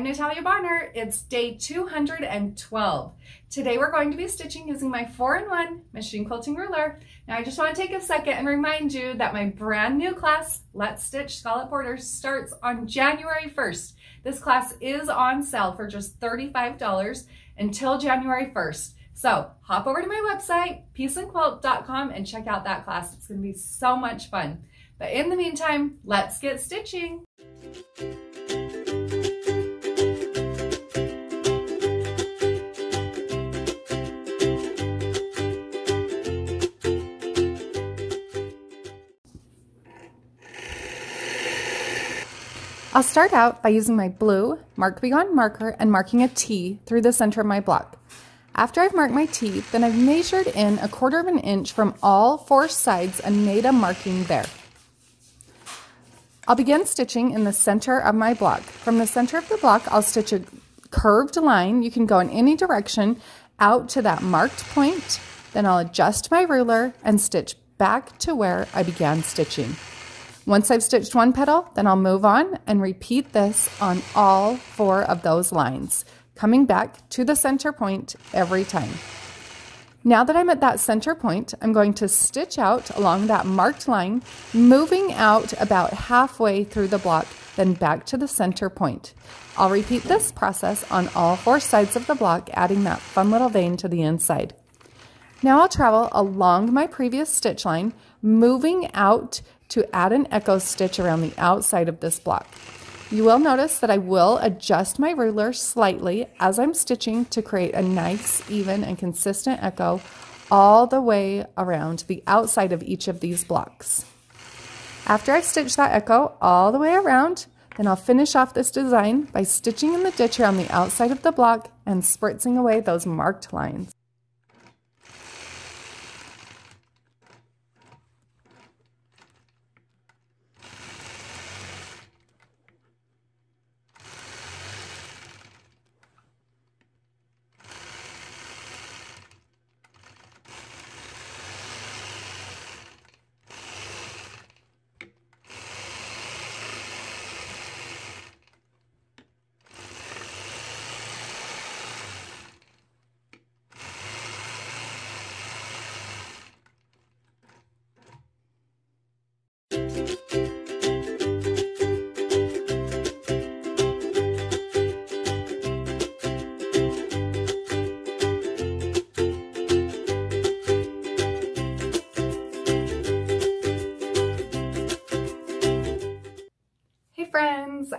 I'm Natalia Bonner. It's day 212. Today we're going to be stitching using my 4-in-1 machine quilting ruler. Now I just want to take a second and remind you that my brand new class, Let's Stitch Scallop Borders, starts on January 1st. This class is on sale for just $35 until January 1st. So hop over to my website, pieceandquilt.com and check out that class. It's going to be so much fun. But in the meantime, let's get stitching. I'll start out by using my blue Mark-B-Gone marker and marking a T through the center of my block. After I've marked my T, then I've measured in a quarter of an inch from all four sides and made a marking there. I'll begin stitching in the center of my block. From the center of the block, I'll stitch a curved line. You can go in any direction out to that marked point. Then I'll adjust my ruler and stitch back to where I began stitching. Once I've stitched one petal, then I'll move on and repeat this on all four of those lines, coming back to the center point every time. Now that I'm at that center point, I'm going to stitch out along that marked line, moving out about halfway through the block, then back to the center point. I'll repeat this process on all four sides of the block, adding that fun little vein to the inside. Now I'll travel along my previous stitch line, moving out to add an echo stitch around the outside of this block. You will notice that I will adjust my ruler slightly as I'm stitching to create a nice, even, and consistent echo all the way around the outside of each of these blocks. After I've stitched that echo all the way around, then I'll finish off this design by stitching in the ditch around the outside of the block and spritzing away those marked lines.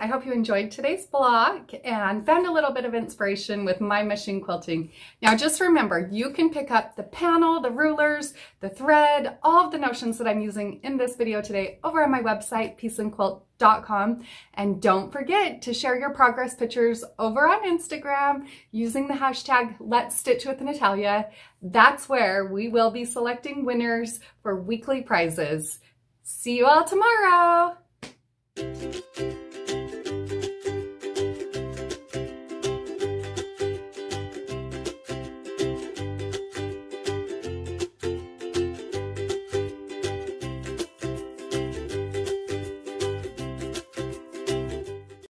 I hope you enjoyed today's blog and found a little bit of inspiration with my machine quilting. Now just remember, you can pick up the panel, the rulers, the thread, all of the notions that I'm using in this video today over on my website, pieceandquilt.com. And don't forget to share your progress pictures over on Instagram using the hashtag Let's Stitch with Natalia. That's where we will be selecting winners for weekly prizes. See you all tomorrow.